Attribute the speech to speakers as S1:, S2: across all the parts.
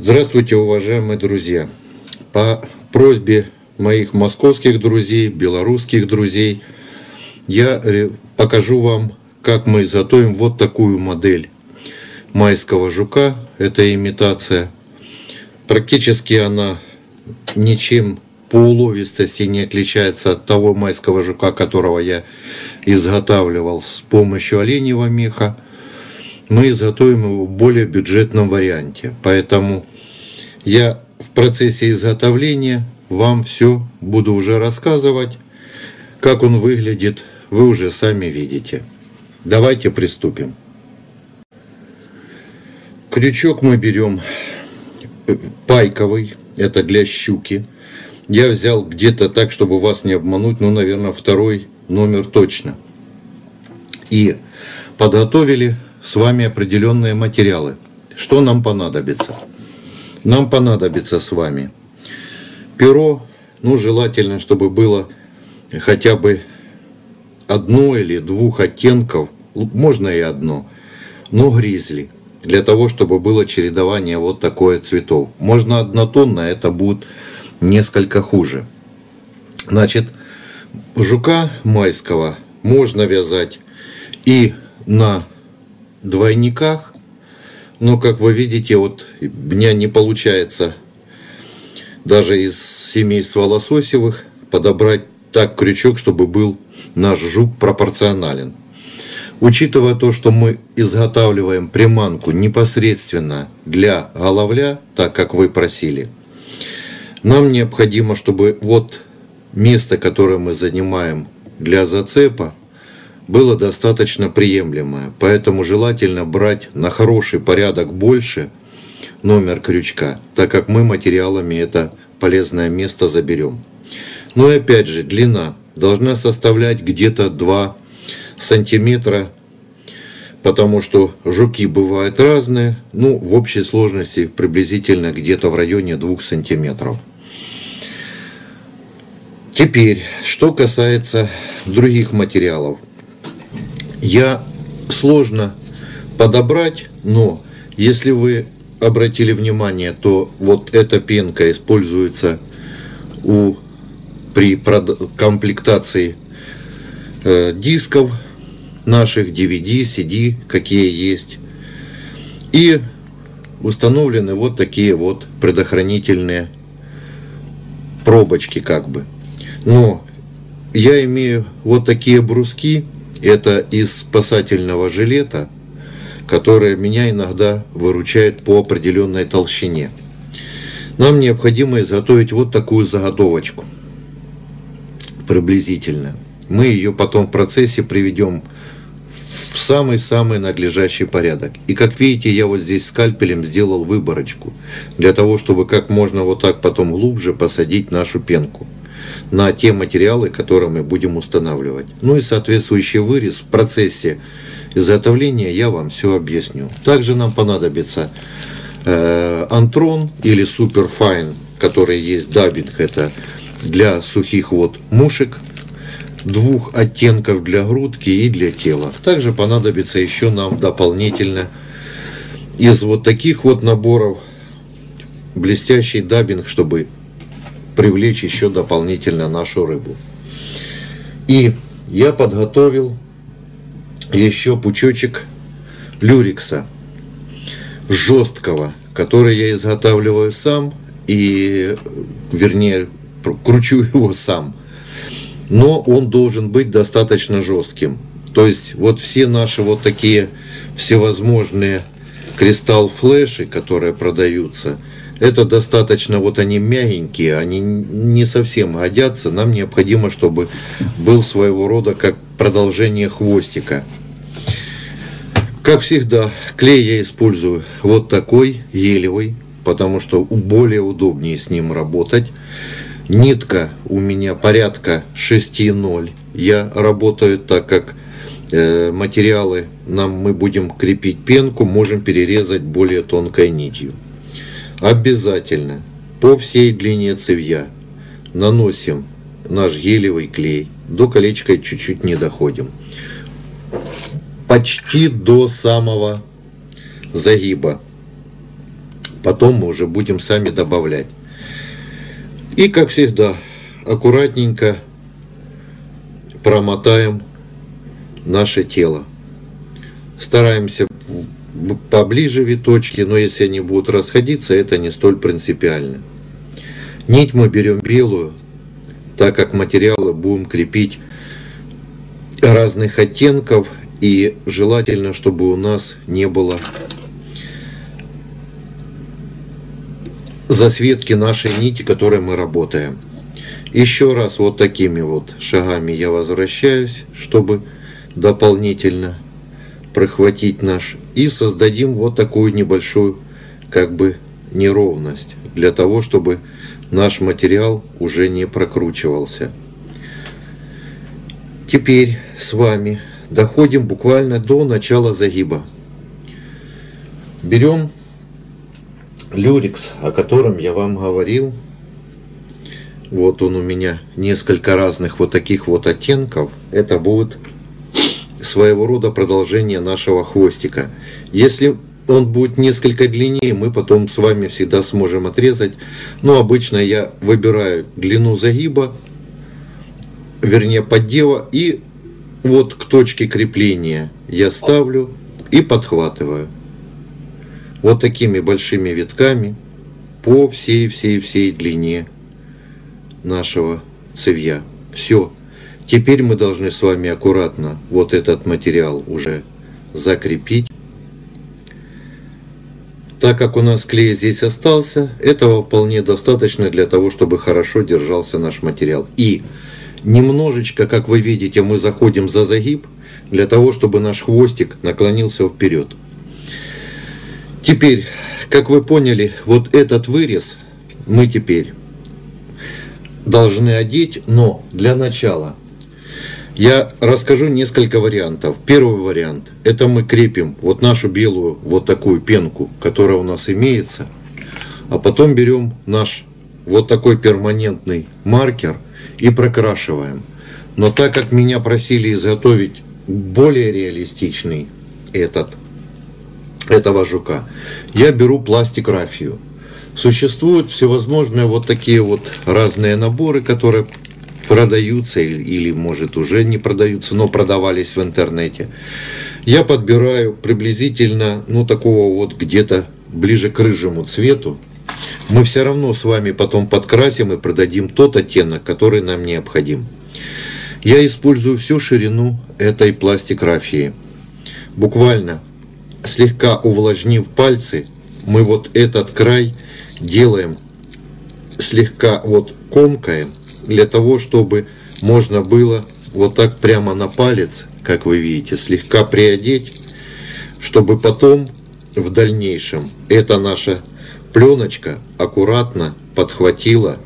S1: Здравствуйте, уважаемые друзья! По просьбе моих московских друзей, белорусских друзей, я покажу вам, как мы изготовим вот такую модель майского жука. Это имитация. Практически она ничем по уловистости не отличается от того майского жука, которого я изготавливал с помощью оленьего меха мы изготовим его в более бюджетном варианте. Поэтому я в процессе изготовления вам все буду уже рассказывать. Как он выглядит, вы уже сами видите. Давайте приступим. Крючок мы берем э, пайковый, это для щуки. Я взял где-то так, чтобы вас не обмануть, ну, наверное, второй номер точно. И подготовили с вами определенные материалы. Что нам понадобится? Нам понадобится с вами перо, ну желательно, чтобы было хотя бы одно или двух оттенков, можно и одно, но гризли, для того, чтобы было чередование вот такое цветов. Можно однотонно, это будет несколько хуже. Значит, жука майского можно вязать и на двойниках. Но, как вы видите, вот меня не получается даже из семейства лососевых подобрать так крючок, чтобы был наш жук пропорционален. Учитывая то, что мы изготавливаем приманку непосредственно для головля, так как вы просили, нам необходимо, чтобы вот место, которое мы занимаем для зацепа, было достаточно приемлемое, поэтому желательно брать на хороший порядок больше номер крючка, так как мы материалами это полезное место заберем. Но и опять же, длина должна составлять где-то 2 сантиметра, потому что жуки бывают разные, ну, в общей сложности приблизительно где-то в районе 2 сантиметров. Теперь, что касается других материалов я сложно подобрать, но если вы обратили внимание, то вот эта пенка используется у, при комплектации э, дисков наших DVD, CD, какие есть. И установлены вот такие вот предохранительные пробочки как бы. Но я имею вот такие бруски, это из спасательного жилета, которое меня иногда выручает по определенной толщине. Нам необходимо изготовить вот такую заготовочку, приблизительно. Мы ее потом в процессе приведем в самый-самый надлежащий порядок. И как видите, я вот здесь скальпелем сделал выборочку, для того, чтобы как можно вот так потом глубже посадить нашу пенку на те материалы, которые мы будем устанавливать. Ну и соответствующий вырез в процессе изготовления я вам все объясню. Также нам понадобится э, антрон или суперфайн, который есть дабинг, это для сухих вот мушек, двух оттенков для грудки и для тела. Также понадобится еще нам дополнительно из вот таких вот наборов блестящий дабинг, чтобы привлечь еще дополнительно нашу рыбу. И я подготовил еще пучочек люрикса жесткого, который я изготавливаю сам и, вернее, кручу его сам. Но он должен быть достаточно жестким. То есть вот все наши вот такие всевозможные кристалл флеши, которые продаются, это достаточно, вот они мягенькие, они не совсем годятся. Нам необходимо, чтобы был своего рода как продолжение хвостика. Как всегда, клей я использую вот такой, елевый, потому что более удобнее с ним работать. Нитка у меня порядка 6,0. Я работаю так, как э, материалы нам мы будем крепить пенку, можем перерезать более тонкой нитью. Обязательно по всей длине цевья наносим наш гелевый клей. До колечка чуть-чуть не доходим. Почти до самого загиба. Потом мы уже будем сами добавлять. И, как всегда, аккуратненько промотаем наше тело. Стараемся поближе виточки, но если они будут расходиться, это не столь принципиально. Нить мы берем белую, так как материалы будем крепить разных оттенков и желательно, чтобы у нас не было засветки нашей нити, которой мы работаем. Еще раз вот такими вот шагами я возвращаюсь, чтобы дополнительно прохватить наш и создадим вот такую небольшую как бы неровность для того, чтобы наш материал уже не прокручивался. Теперь с вами доходим буквально до начала загиба. Берем люрикс, о котором я вам говорил. Вот он у меня несколько разных вот таких вот оттенков. Это будет своего рода продолжение нашего хвостика. Если он будет несколько длиннее, мы потом с вами всегда сможем отрезать. Но обычно я выбираю длину загиба, вернее поддева, и вот к точке крепления я ставлю и подхватываю. Вот такими большими витками по всей-всей-всей длине нашего цевья. Все. Теперь мы должны с вами аккуратно вот этот материал уже закрепить. Так как у нас клей здесь остался, этого вполне достаточно для того, чтобы хорошо держался наш материал. И немножечко, как вы видите, мы заходим за загиб, для того, чтобы наш хвостик наклонился вперед. Теперь, как вы поняли, вот этот вырез мы теперь должны одеть, но для начала я расскажу несколько вариантов. Первый вариант – это мы крепим вот нашу белую вот такую пенку, которая у нас имеется, а потом берем наш вот такой перманентный маркер и прокрашиваем. Но так как меня просили изготовить более реалистичный этот, этого жука, я беру пластикрафию. Существуют всевозможные вот такие вот разные наборы, которые продаются или, или, может, уже не продаются, но продавались в интернете. Я подбираю приблизительно, ну, такого вот где-то ближе к рыжему цвету. Мы все равно с вами потом подкрасим и продадим тот оттенок, который нам необходим. Я использую всю ширину этой пластикрафии. Буквально слегка увлажнив пальцы, мы вот этот край делаем слегка вот комкаем для того, чтобы можно было вот так прямо на палец, как вы видите, слегка приодеть, чтобы потом в дальнейшем эта наша пленочка аккуратно подхватила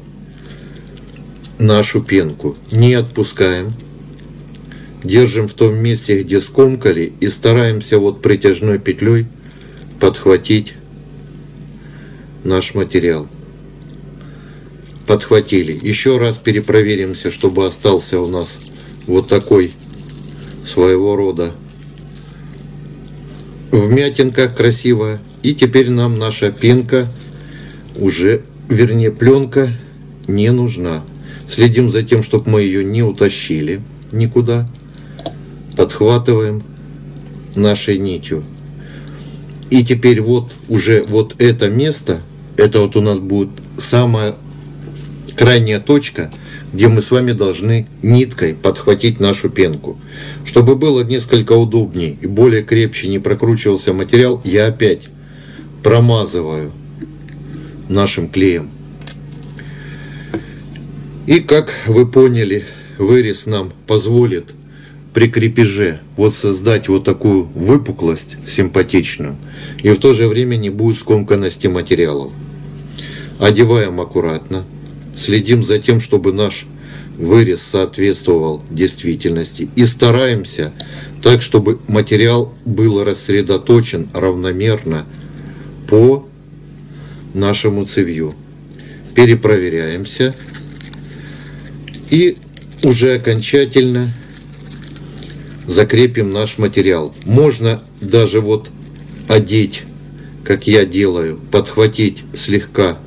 S1: нашу пенку. Не отпускаем. Держим в том месте, где скомкали, и стараемся вот притяжной петлей подхватить наш материал подхватили. Еще раз перепроверимся, чтобы остался у нас вот такой своего рода вмятинка красивая. И теперь нам наша пенка уже, вернее пленка не нужна. Следим за тем, чтобы мы ее не утащили никуда. Подхватываем нашей нитью. И теперь вот уже вот это место, это вот у нас будет самое крайняя точка, где мы с вами должны ниткой подхватить нашу пенку. Чтобы было несколько удобнее и более крепче не прокручивался материал, я опять промазываю нашим клеем. И как вы поняли, вырез нам позволит при крепеже вот создать вот такую выпуклость симпатичную и в то же время не будет скомканности материалов. Одеваем аккуратно следим за тем, чтобы наш вырез соответствовал действительности и стараемся так, чтобы материал был рассредоточен равномерно по нашему цевью. Перепроверяемся и уже окончательно закрепим наш материал. Можно даже вот одеть как я делаю, подхватить слегка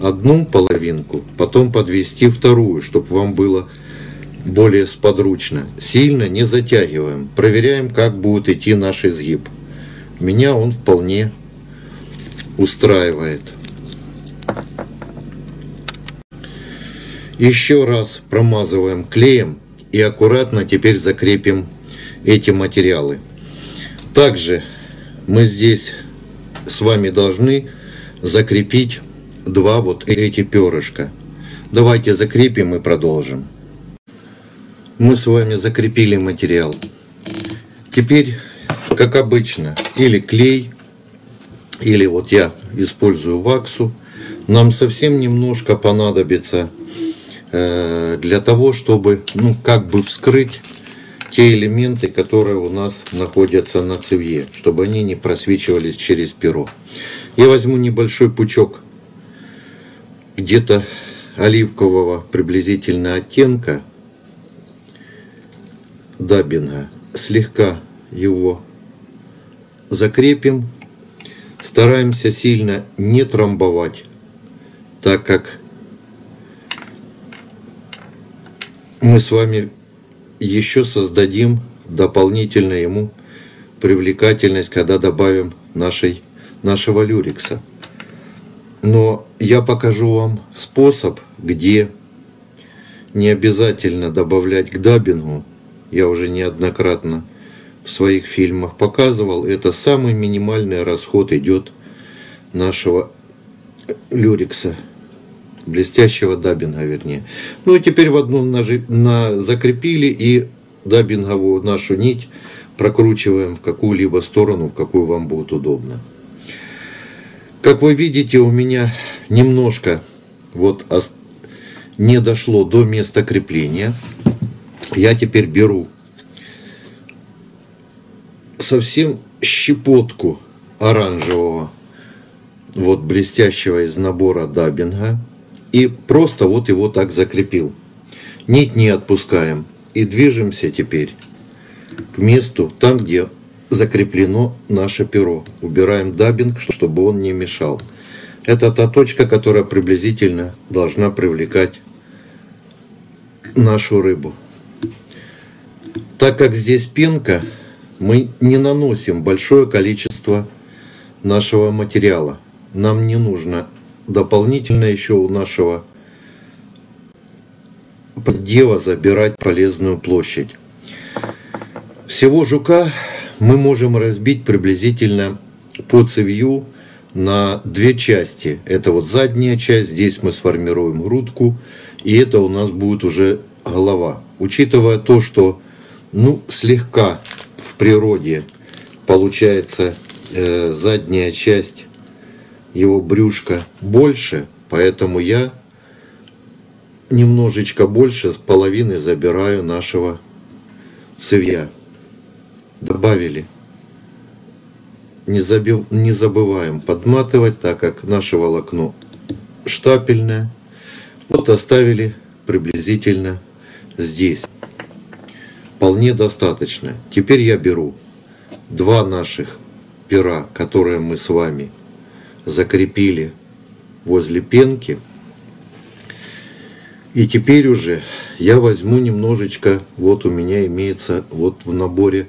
S1: одну половинку, потом подвести вторую, чтобы вам было более сподручно. Сильно не затягиваем. Проверяем, как будет идти наш изгиб. Меня он вполне устраивает. Еще раз промазываем клеем и аккуратно теперь закрепим эти материалы. Также мы здесь с вами должны закрепить два вот эти перышка. Давайте закрепим и продолжим. Мы с вами закрепили материал. Теперь, как обычно, или клей, или вот я использую ваксу. Нам совсем немножко понадобится э, для того, чтобы, ну, как бы вскрыть те элементы, которые у нас находятся на цевье, чтобы они не просвечивались через перо. Я возьму небольшой пучок где-то оливкового приблизительно оттенка даббинга, слегка его закрепим, стараемся сильно не трамбовать, так как мы с вами еще создадим дополнительно ему привлекательность, когда добавим нашей, нашего люрикса. Но я покажу вам способ, где не обязательно добавлять к дабингу. Я уже неоднократно в своих фильмах показывал. Это самый минимальный расход идет нашего люрикса блестящего дабинга, вернее. Ну и теперь в одну нажи, на, закрепили и дабинговую нашу нить прокручиваем в какую-либо сторону, в какую вам будет удобно. Как вы видите, у меня немножко вот не дошло до места крепления. Я теперь беру совсем щепотку оранжевого, вот блестящего из набора дабинга и просто вот его так закрепил. Нить не отпускаем и движемся теперь к месту, там, где закреплено наше перо. Убираем даббинг, чтобы он не мешал. Это та точка, которая приблизительно должна привлекать нашу рыбу. Так как здесь пенка, мы не наносим большое количество нашего материала. Нам не нужно дополнительно еще у нашего поддева забирать полезную площадь. Всего жука мы можем разбить приблизительно по цевью на две части. Это вот задняя часть, здесь мы сформируем грудку, и это у нас будет уже голова. Учитывая то, что ну, слегка в природе получается э, задняя часть его брюшка больше, поэтому я немножечко больше с половины забираю нашего цевья добавили. Не, забив, не забываем подматывать, так как наше волокно штапельное. Вот оставили приблизительно здесь. Вполне достаточно. Теперь я беру два наших пера, которые мы с вами закрепили возле пенки. И теперь уже я возьму немножечко, вот у меня имеется вот в наборе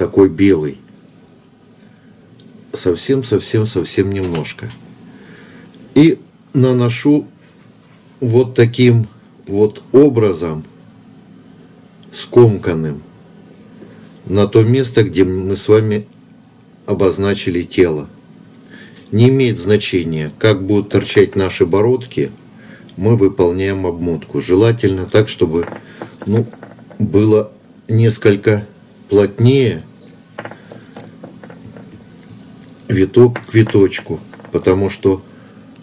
S1: такой белый. Совсем-совсем-совсем немножко. И наношу вот таким вот образом скомканным на то место, где мы с вами обозначили тело. Не имеет значения, как будут торчать наши бородки, мы выполняем обмотку. Желательно так, чтобы ну, было несколько плотнее, виток к виточку, потому что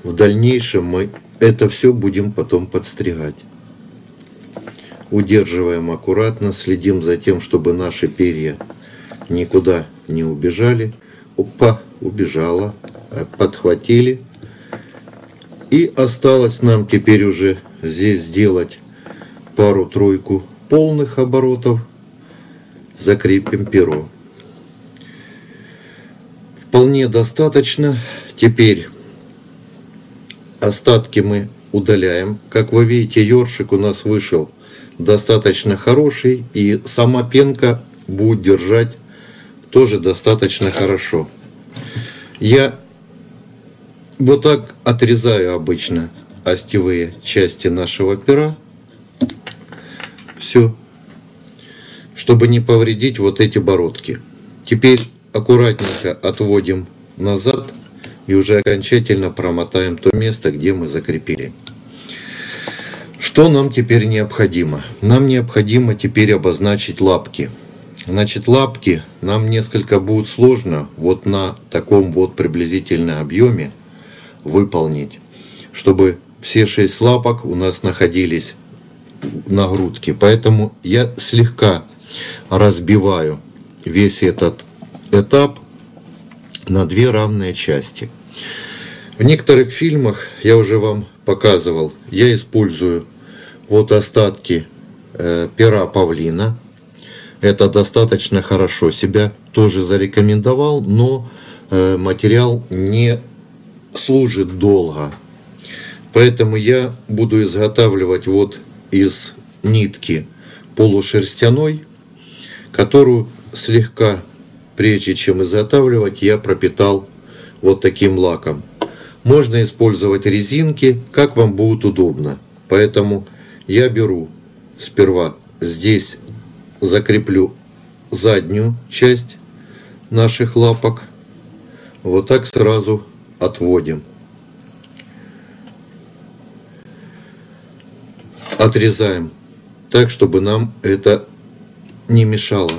S1: в дальнейшем мы это все будем потом подстригать. Удерживаем аккуратно, следим за тем, чтобы наши перья никуда не убежали. Опа, убежала. Подхватили. И осталось нам теперь уже здесь сделать пару-тройку полных оборотов. Закрепим перо вполне достаточно. Теперь остатки мы удаляем. Как вы видите, ёршик у нас вышел достаточно хороший, и сама пенка будет держать тоже достаточно хорошо. Я вот так отрезаю обычно остевые части нашего пера. Все. Чтобы не повредить вот эти бородки. Теперь аккуратненько отводим назад и уже окончательно промотаем то место, где мы закрепили. Что нам теперь необходимо? Нам необходимо теперь обозначить лапки. Значит, лапки нам несколько будет сложно вот на таком вот приблизительном объеме выполнить, чтобы все шесть лапок у нас находились на грудке. Поэтому я слегка разбиваю весь этот этап на две равные части. В некоторых фильмах, я уже вам показывал, я использую вот остатки э, пера павлина. Это достаточно хорошо себя тоже зарекомендовал, но э, материал не служит долго. Поэтому я буду изготавливать вот из нитки полушерстяной, которую слегка прежде чем изготавливать, я пропитал вот таким лаком. Можно использовать резинки, как вам будет удобно. Поэтому я беру сперва здесь закреплю заднюю часть наших лапок. Вот так сразу отводим. Отрезаем так, чтобы нам это не мешало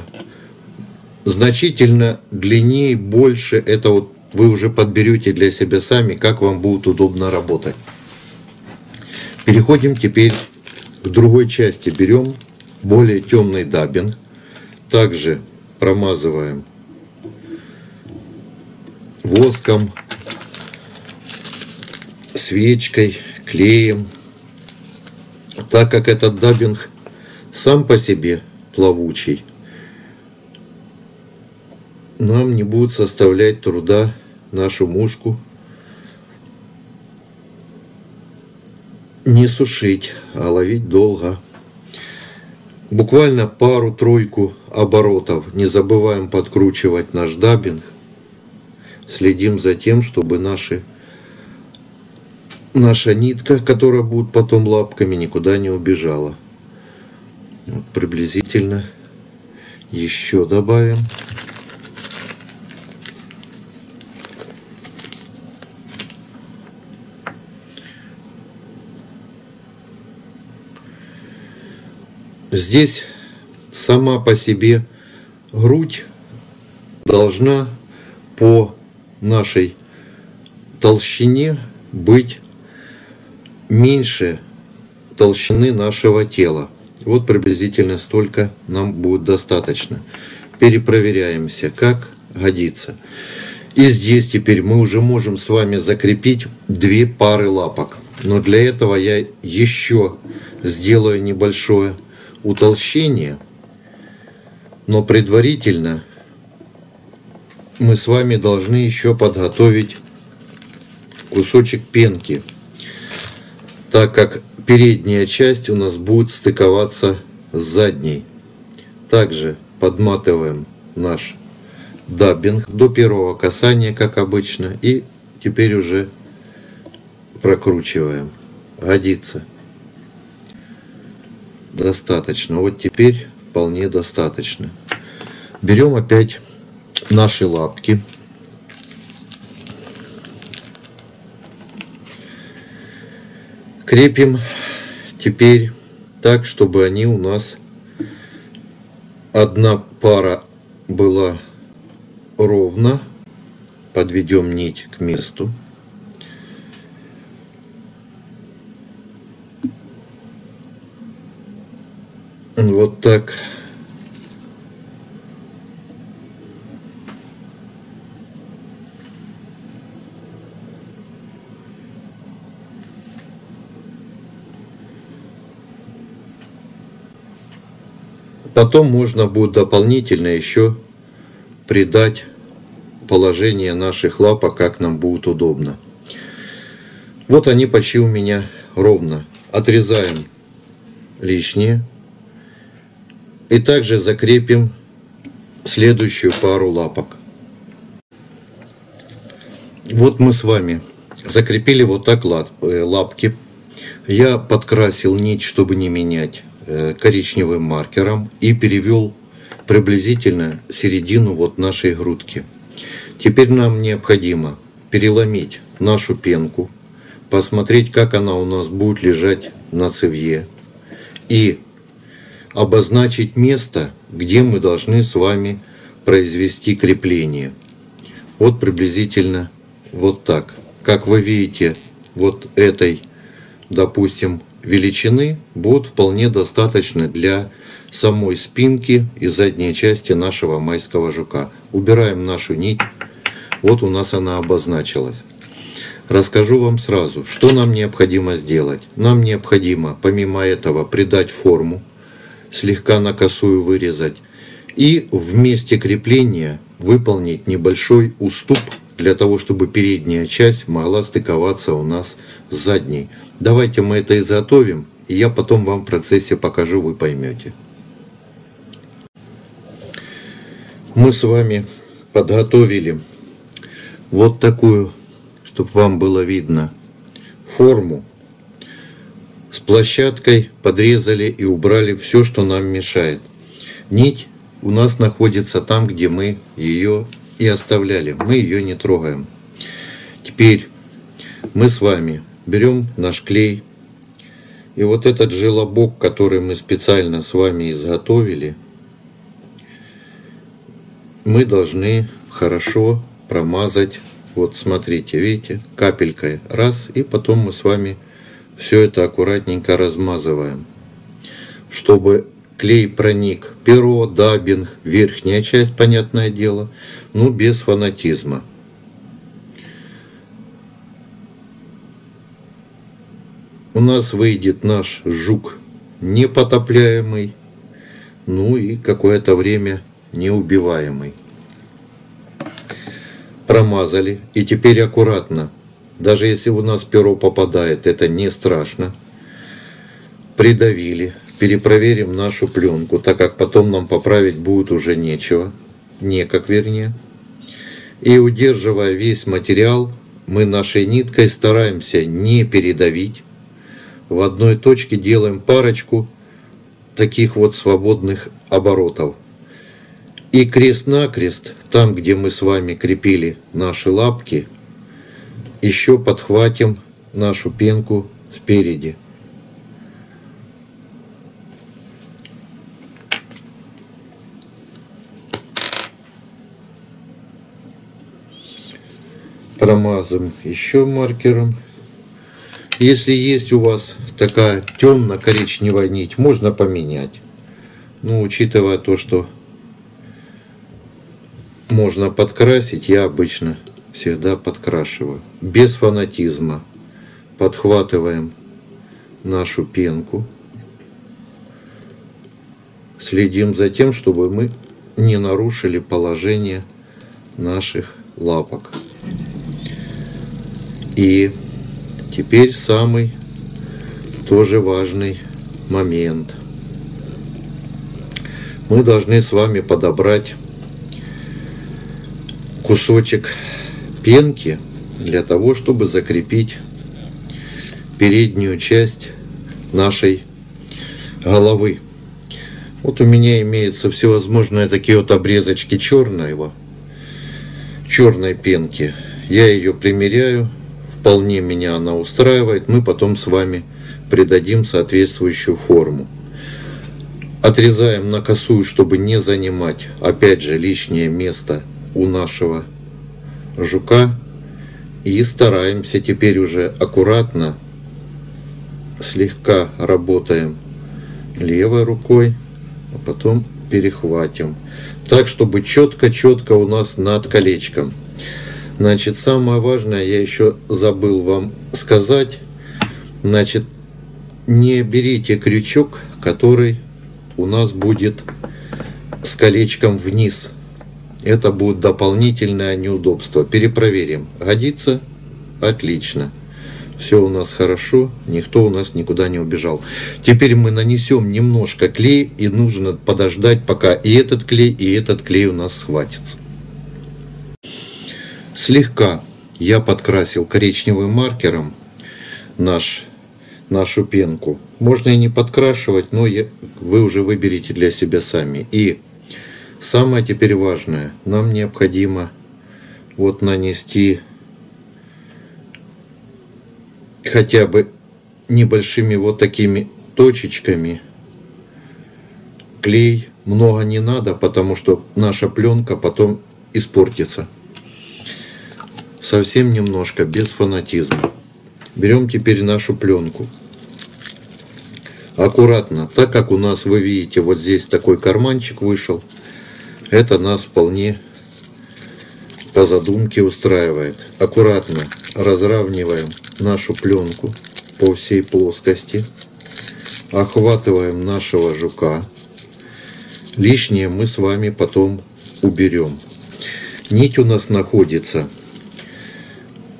S1: значительно длиннее, больше. Это вот вы уже подберете для себя сами, как вам будет удобно работать. Переходим теперь к другой части. Берем более темный dubbing. Также промазываем воском, свечкой, клеем. Так как этот dubbing сам по себе плавучий, нам не будет составлять труда нашу мушку не сушить, а ловить долго. Буквально пару-тройку оборотов. Не забываем подкручивать наш дабинг. Следим за тем, чтобы наши, наша нитка, которая будет потом лапками, никуда не убежала. Вот приблизительно еще добавим. Здесь сама по себе грудь должна по нашей толщине быть меньше толщины нашего тела. Вот приблизительно столько нам будет достаточно. Перепроверяемся, как годится. И здесь теперь мы уже можем с вами закрепить две пары лапок. Но для этого я еще сделаю небольшое утолщение, но предварительно мы с вами должны еще подготовить кусочек пенки, так как передняя часть у нас будет стыковаться с задней. Также подматываем наш даббинг до первого касания, как обычно, и теперь уже прокручиваем. Годится достаточно. Вот теперь вполне достаточно. Берем опять наши лапки. Крепим теперь так, чтобы они у нас одна пара была ровно. Подведем нить к месту. Вот так. Потом можно будет дополнительно еще придать положение наших лапок, как нам будет удобно. Вот они почти у меня ровно. Отрезаем лишнее. И также закрепим следующую пару лапок. Вот мы с вами закрепили вот так э, лапки. Я подкрасил нить, чтобы не менять, э, коричневым маркером и перевел приблизительно середину вот нашей грудки. Теперь нам необходимо переломить нашу пенку, посмотреть, как она у нас будет лежать на цевье и обозначить место, где мы должны с вами произвести крепление. Вот приблизительно вот так. Как вы видите, вот этой, допустим, величины будет вполне достаточно для самой спинки и задней части нашего майского жука. Убираем нашу нить. Вот у нас она обозначилась. Расскажу вам сразу, что нам необходимо сделать. Нам необходимо, помимо этого, придать форму, слегка на косую вырезать, и в месте крепления выполнить небольшой уступ для того, чтобы передняя часть могла стыковаться у нас с задней. Давайте мы это изготовим, и я потом вам в процессе покажу, вы поймете. Мы с вами подготовили вот такую, чтобы вам было видно, форму. С площадкой подрезали и убрали все, что нам мешает. Нить у нас находится там, где мы ее и оставляли. Мы ее не трогаем. Теперь мы с вами берем наш клей. И вот этот желобок, который мы специально с вами изготовили, мы должны хорошо промазать. Вот смотрите, видите, капелькой раз, и потом мы с вами все это аккуратненько размазываем, чтобы клей проник. Перо, дабинг, верхняя часть, понятное дело, но без фанатизма. У нас выйдет наш жук непотопляемый, ну и какое-то время неубиваемый. Промазали, и теперь аккуратно. Даже если у нас перо попадает, это не страшно. Придавили, перепроверим нашу пленку, так как потом нам поправить будет уже нечего, некак вернее. И удерживая весь материал, мы нашей ниткой стараемся не передавить. В одной точке делаем парочку таких вот свободных оборотов. И крест-накрест, там, где мы с вами крепили наши лапки, еще подхватим нашу пенку спереди. промазываем еще маркером. Если есть у вас такая темно-коричневая нить, можно поменять. Но учитывая то, что можно подкрасить, я обычно всегда подкрашиваю. Без фанатизма. Подхватываем нашу пенку. Следим за тем, чтобы мы не нарушили положение наших лапок. И теперь самый тоже важный момент. Мы должны с вами подобрать кусочек пенки для того, чтобы закрепить переднюю часть нашей головы. Вот у меня имеется всевозможные такие вот обрезочки черного, черной пенки. Я ее примеряю вполне меня она устраивает, мы потом с вами придадим соответствующую форму. Отрезаем на косую, чтобы не занимать, опять же, лишнее место у нашего жука. И стараемся теперь уже аккуратно, слегка работаем левой рукой, а потом перехватим. Так, чтобы четко-четко у нас над колечком. Значит, самое важное, я еще забыл вам сказать. Значит, не берите крючок, который у нас будет с колечком вниз. Это будет дополнительное неудобство. Перепроверим. Годится? Отлично. Все у нас хорошо, никто у нас никуда не убежал. Теперь мы нанесем немножко клей и нужно подождать, пока и этот клей, и этот клей у нас схватится. Слегка я подкрасил коричневым маркером наш, нашу пенку. Можно и не подкрашивать, но я, вы уже выберите для себя сами. И самое теперь важное, нам необходимо вот нанести хотя бы небольшими вот такими точечками клей много не надо, потому что наша пленка потом испортится. Совсем немножко, без фанатизма. Берем теперь нашу пленку. Аккуратно, так как у нас, вы видите, вот здесь такой карманчик вышел, это нас вполне по задумке устраивает. Аккуратно разравниваем нашу пленку по всей плоскости. Охватываем нашего жука. Лишнее мы с вами потом уберем. Нить у нас находится.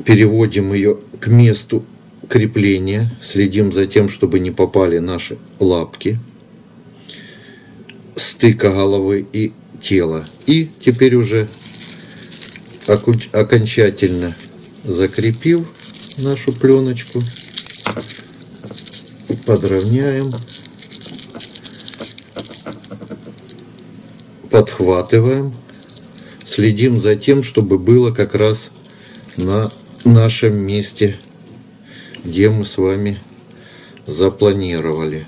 S1: Переводим ее к месту крепления. Следим за тем, чтобы не попали наши лапки. Стыка головы и тела. И теперь уже окончательно закрепил нашу пленочку, подровняем, подхватываем, следим за тем, чтобы было как раз на нашем месте, где мы с вами запланировали.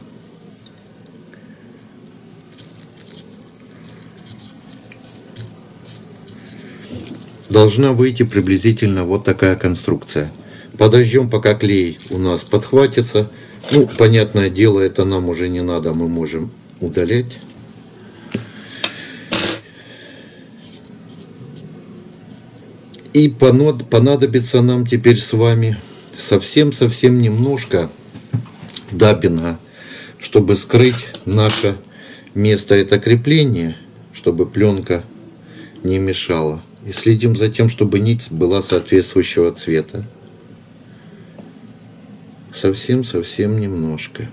S1: Должна выйти приблизительно вот такая конструкция. Подождем, пока клей у нас подхватится. Ну, понятное дело, это нам уже не надо, мы можем удалять. И понадобится нам теперь с вами совсем-совсем немножко дабинга, чтобы скрыть наше место это крепление, чтобы пленка не мешала. И следим за тем, чтобы нить была соответствующего цвета. Совсем-совсем немножко.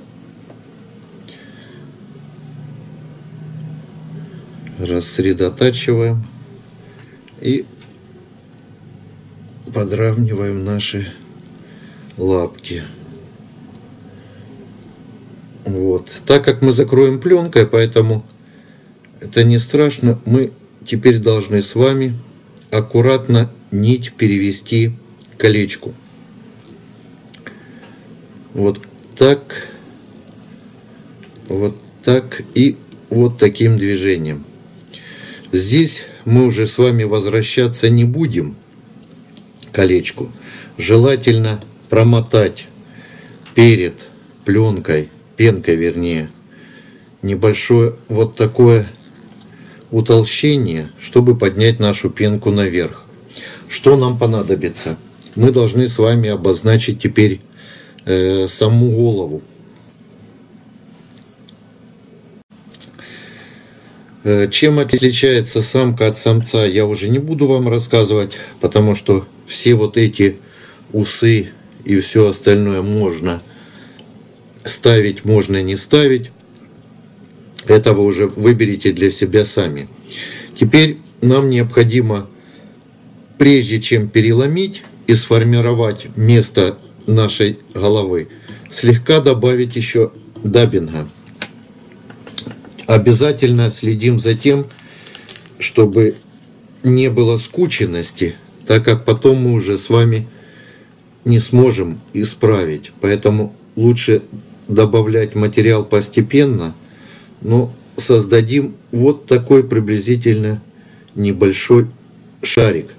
S1: Рассредотачиваем и подравниваем наши лапки. Вот. Так как мы закроем пленкой, поэтому это не страшно, мы теперь должны с вами аккуратно нить перевести колечку. Вот так, вот так и вот таким движением. Здесь мы уже с вами возвращаться не будем колечку. Желательно промотать перед пленкой, пенкой вернее, небольшое вот такое утолщение, чтобы поднять нашу пенку наверх. Что нам понадобится? Мы должны с вами обозначить теперь э, саму голову. Э, чем отличается самка от самца, я уже не буду вам рассказывать, потому что все вот эти усы и все остальное можно ставить, можно не ставить. Это вы уже выберите для себя сами. Теперь нам необходимо, прежде чем переломить и сформировать место нашей головы, слегка добавить еще дабинга. Обязательно следим за тем, чтобы не было скученности, так как потом мы уже с вами не сможем исправить. Поэтому лучше добавлять материал постепенно – но создадим вот такой приблизительно небольшой шарик.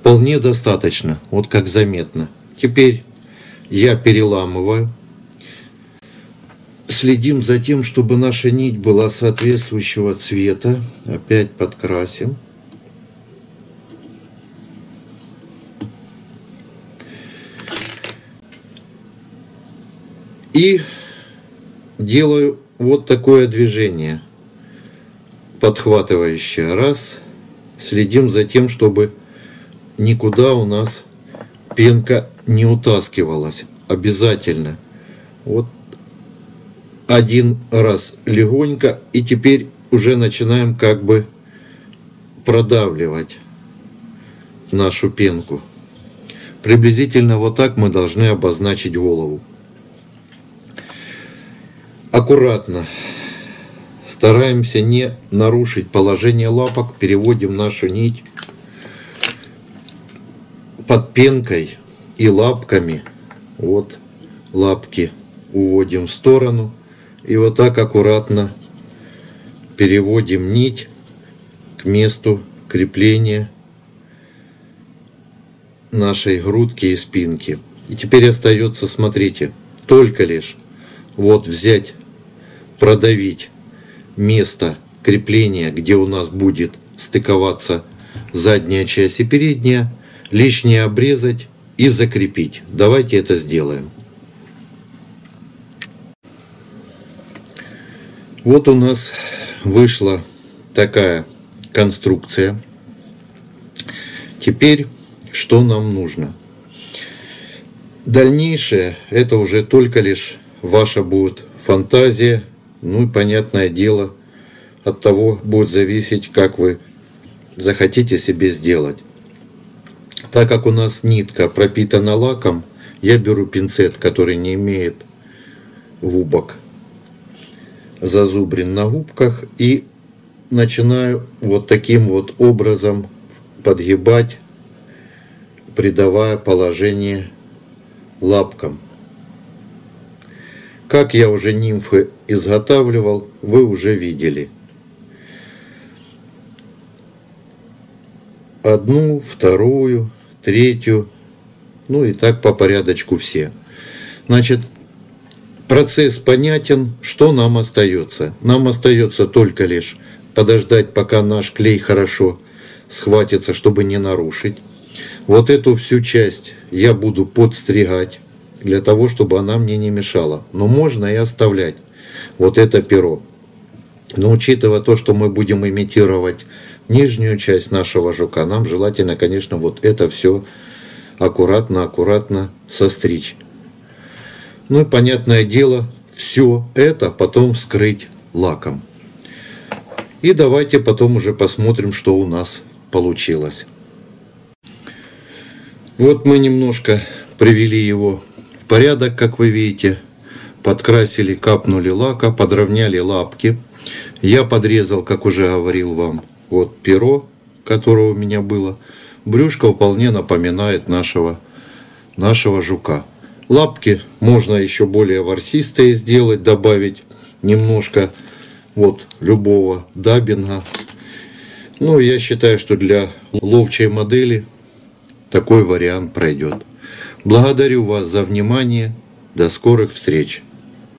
S1: Вполне достаточно, вот как заметно. Теперь я переламываю. Следим за тем, чтобы наша нить была соответствующего цвета. Опять подкрасим. И делаю вот такое движение, подхватывающее. Раз, следим за тем, чтобы никуда у нас пенка не утаскивалась. Обязательно. Вот один раз легонько, и теперь уже начинаем как бы продавливать нашу пенку. Приблизительно вот так мы должны обозначить голову. Аккуратно. Стараемся не нарушить положение лапок, переводим нашу нить под пенкой и лапками. Вот лапки уводим в сторону. И вот так аккуратно переводим нить к месту крепления нашей грудки и спинки. И теперь остается, смотрите, только лишь вот взять, продавить место крепления, где у нас будет стыковаться задняя часть и передняя, лишнее обрезать и закрепить. Давайте это сделаем. Вот у нас вышла такая конструкция. Теперь что нам нужно? Дальнейшее это уже только лишь ваша будет фантазия, ну и понятное дело, от того будет зависеть, как вы захотите себе сделать. Так как у нас нитка пропитана лаком, я беру пинцет, который не имеет губок, зазубрин на губках и начинаю вот таким вот образом подгибать, придавая положение лапкам. Как я уже нимфы изготавливал, вы уже видели. Одну, вторую, третью, ну и так по порядочку все. Значит, процесс понятен, что нам остается? Нам остается только лишь подождать, пока наш клей хорошо схватится, чтобы не нарушить. Вот эту всю часть я буду подстригать для того, чтобы она мне не мешала. Но можно и оставлять вот это перо. Но учитывая то, что мы будем имитировать нижнюю часть нашего жука, нам желательно, конечно, вот это все аккуратно-аккуратно состричь. Ну и понятное дело, все это потом вскрыть лаком. И давайте потом уже посмотрим, что у нас получилось. Вот мы немножко привели его порядок, как вы видите. Подкрасили, капнули лака, подровняли лапки. Я подрезал, как уже говорил вам, вот перо, которое у меня было. Брюшко вполне напоминает нашего, нашего жука. Лапки можно еще более ворсистые сделать, добавить немножко вот любого дабинга. Ну, я считаю, что для ловчей модели такой вариант пройдет. Благодарю вас за внимание. До скорых встреч!